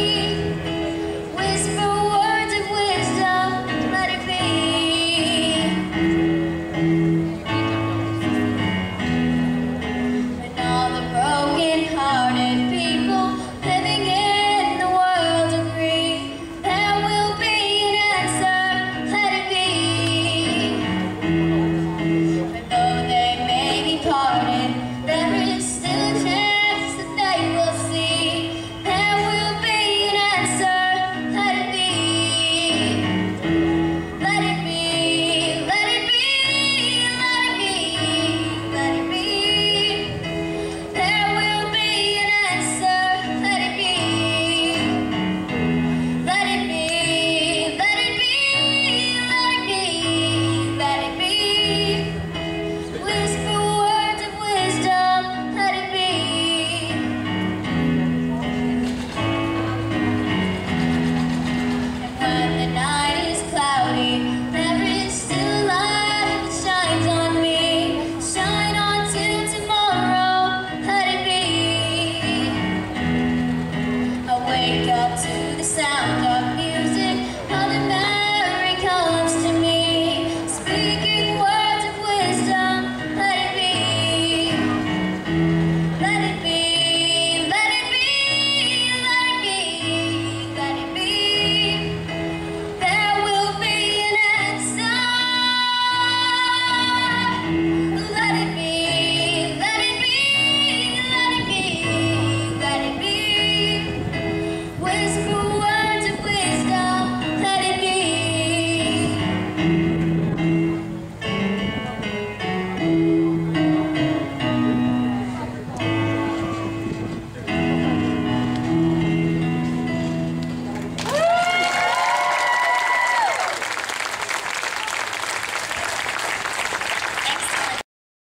me.